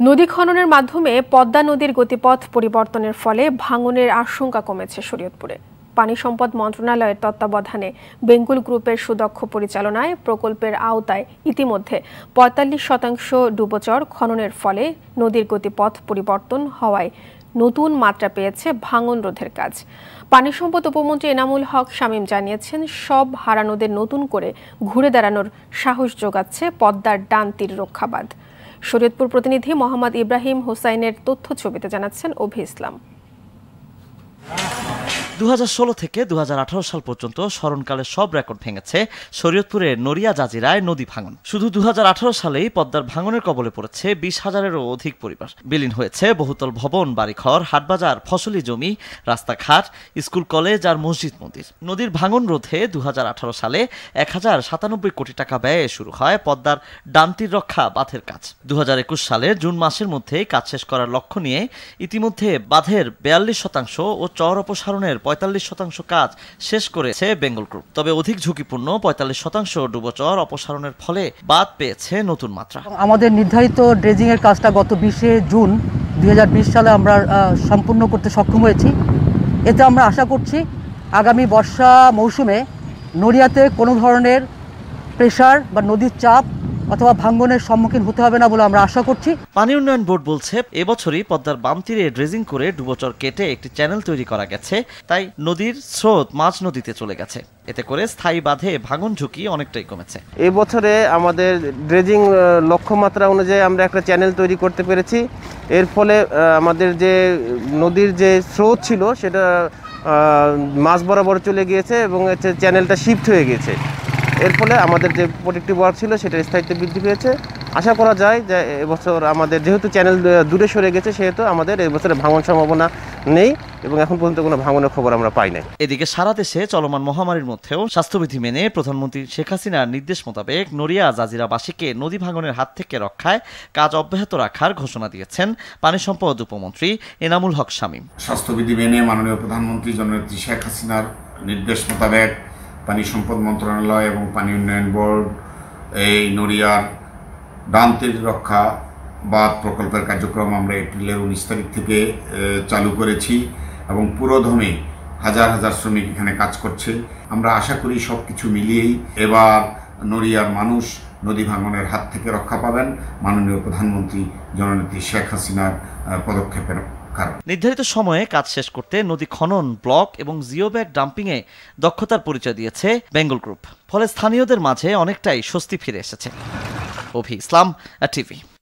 নদী খননের মাধ্যমে পদ্মা নদীর গতিপথ পরিবর্তনের ফলে ভাঙনের আশঙ্কা কমেছে শরীয়তপুরে। পানি সম্পদ মন্ত্রণালয়ের তত্ত্বাবধানে বেঙ্গুল গ্রুপের সুদক্ষ পরিচালনায় প্রকল্পের আওতায় ইতিমধ্যে পঁয়তাল্লিশ শতাংশ ডুবোচর খননের ফলে নদীর গতিপথ পরিবর্তন হওয়ায় নতুন মাত্রা পেয়েছে ভাঙন রোধের কাজ। পানি সম্পদ উপমন্ত্রী এনামুল হক শামীম জানিয়েছেন, সব হারানোদের নতুন করে ঘুরে দাঁড়ানোর সাহস যোগাচ্ছে পদ্মার ডান তীর রক্ষাবাদ শরীয়তপুর প্রতিনিধি মোহাম্মদ ইব্রাহিম হোসাইনের তথ্য ছবিতে জানাচ্ছেন অভি ইসলাম। দু হাজার ষোলো থেকে দু হাজার আঠারো সাল পর্যন্ত স্মরণকালের সব রেকর্ড ভেঙেছে শরীয়তপুরের নড়িয়া জাজিরায় নদী ভাঙন। শুধু দু হাজার আঠারো সালেই পদ্মার ভাঙনের কবলে পড়েছে বিশ হাজারেরও অধিক পরিবার। বিলীন হয়েছে বহুতল ভবন, বাড়িঘর, হাটবাজার, ফসলি জমি, রাস্তাঘাট, স্কুল, কলেজ আর মসজিদ, মন্দির। নদীর ভাঙন রোধে দু হাজার আঠারো সালে এক হাজার সাতানব্বই কোটি টাকা ব্যয়ে শুরু হয় পদ্মার ডান্তির রক্ষা বাঁধের কাজ। দু সালের জুন মাসের মধ্যেই কাজ শেষ করার লক্ষ্য নিয়ে ইতিমধ্যে বাঁধের বেয়াল্লিশ শতাংশ ও চর অপসারণের পঁয়তাল্লিশ শতাংশ কাজ শেষ করেছে বেঙ্গল গ্রুপ। তবে অধিক ঝুঁকিপূর্ণ পঁয়তাল্লিশ শতাংশ ডুবোচর অপসারণের ফলে বাদ পেয়েছে নতুন মাত্রা। আমাদের নির্ধারিত ড্রেজিং এর কাজটা গত বিশে জুন দু হাজার বিশ সালে আমরা সম্পূর্ণ করতে সক্ষম হয়েছি। এতে আমরা আশা করছি আগামী বর্ষা মৌসুমে নড়িয়াতে কোনো ধরনের প্রেশার বা নদীর চাপ অথবা ভাঙ্গনের সম্মুখীন হতে হবে না বলে আমরা আশা করছি। পানি উন্নয়ন বোর্ড বলছে এবছরই পদ্মার বাম তীরে ড্রেজিং করে ডুবোচর কেটে একটি চ্যানেল তৈরি করা গেছে। তাই নদীর স্রোত মাঝ নদীতে চলে গেছে। এতে করে স্থায়ী বাঁধে ভাঙন ঝুঁকি অনেকটাই কমেছে। এবছরে আমাদের ড্রেজিং লক্ষ্যমাত্রা অনুযায়ী আমরা একটা চ্যানেল তৈরি করতে পেরেছি। এর ফলে আমাদের যে নদীর যে স্রোত ছিল সেটা মাছ বরাবর চলে গিয়েছে এবং চ্যানেলটা শিফট হয়ে গিয়েছে। এর ফলে আমাদের যে প্রোটেক্টিভ ওয়ার্ক ছিল সেটার স্থায়িত্ব বৃদ্ধি পেয়েছে। আশা করা যায় যে এবছর আমাদের যেহেতু চ্যানেল দূরে সরে গেছে সেহেতু আমাদের এবছরে ভাঙন সম্ভাবনা নেই এবং এখন পর্যন্ত কোনো ভাঙনের খবর আমরা পাই নাই। এদিকে সারা দেশে চলমান মহামারীর মধ্যেও স্বাস্থ্যবিধি মেনে প্রধানমন্ত্রী শেখ হাসিনার নির্দেশ মোতাবেক নড়িয়া জাজিরাবাসীকে নদী ভাঙনের হাত থেকে রক্ষায় কাজ অব্যাহত রাখার ঘোষণা দিয়েছেন পানি সম্পদ উপমন্ত্রী এনামুল হক শামীম। স্বাস্থ্যবিধি মেনে মাননীয় প্রধানমন্ত্রী জননেত্রী শেখ হাসিনার নির্দেশ মোতাবেক পানি সম্পদ মন্ত্রণালয় এবং পানি উন্নয়ন বোর্ড, এই নড়িয়ার ডান্তের রক্ষা বাদ প্রকল্পের কার্যক্রম আমরা এপ্রিলের উনিশ তারিখ থেকে চালু করেছি এবং পুরোধমে হাজার হাজার শ্রমিক এখানে কাজ করছে। আমরা আশা করি সব কিছু মিলিয়েই এবার নড়িয়ার মানুষ নদী ভাঙনের হাত থেকে রক্ষা পাবেন। মাননীয় প্রধানমন্ত্রী জননেত্রী শেখ হাসিনার পদক্ষেপের নির্ধারিত সময়ে কাজ শেষ করতে নদী খনন, ব্লক এবং জিও ব্যাগ ডাম্পিংয়ে দক্ষতার পরিচয় দিয়েছে বেঙ্গল গ্রুপ। ফলে স্থানীয়দের মাঝে অনেকটাই স্বস্তি ফিরে এসেছে। অভি ইসলাম টিভি।